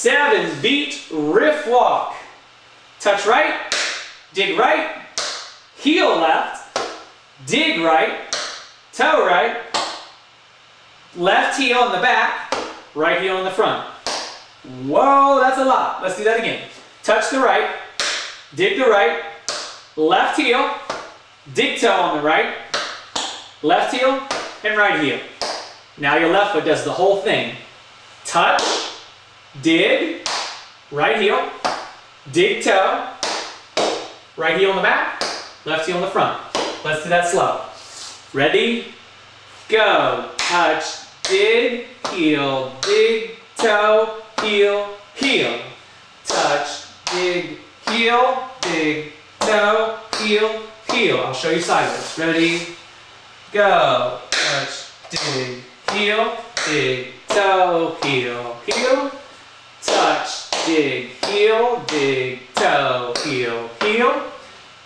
seven beat riff walk. Touch right, dig right, heel left, dig right, toe right, left heel in the back, right heel in the front. Whoa, that's a lot. Let's do that again. Touch the right, dig the right, left heel, dig toe on the right, left heel, and right heel. Now your left foot does the whole thing. Touch, dig, right heel, dig toe, right heel on the back, left heel on the front. Let's do that slow. Ready? Go. Touch, dig, heel, dig, toe, heel, heel. Touch, dig, heel, dig, toe, heel, heel. I'll show you sideways. Ready? Go. Touch, dig, heel, dig, toe, heel, heel. Touch, dig, heel, dig, toe, heel, heel.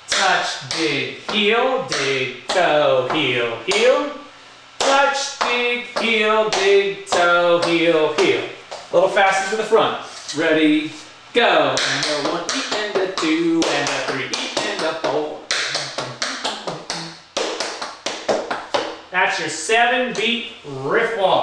Touch, dig, heel, dig, toe, heel, heel. Touch, dig, heel, dig, toe, heel, heel. A little faster to the front. Ready, go. And a one, and a two, and a three, and a four. That's your seven beat riff walk.